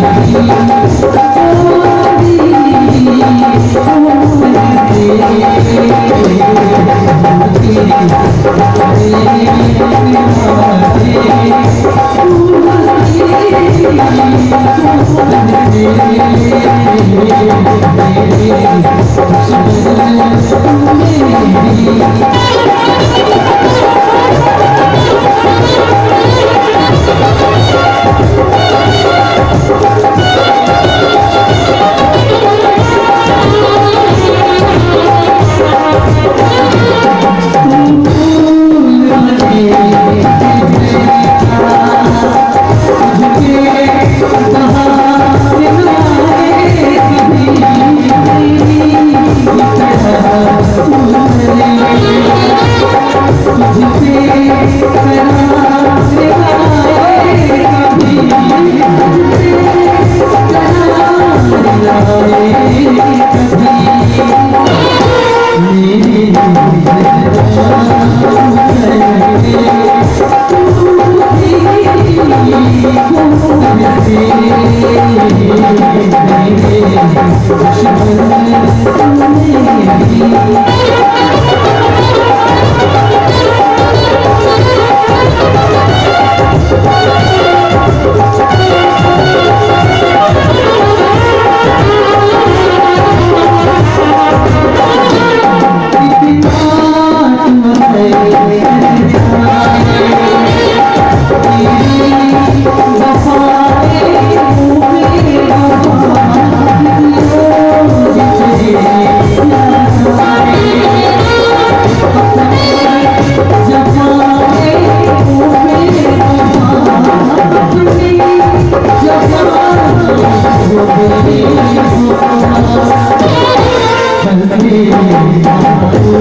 Música Hare Thank you.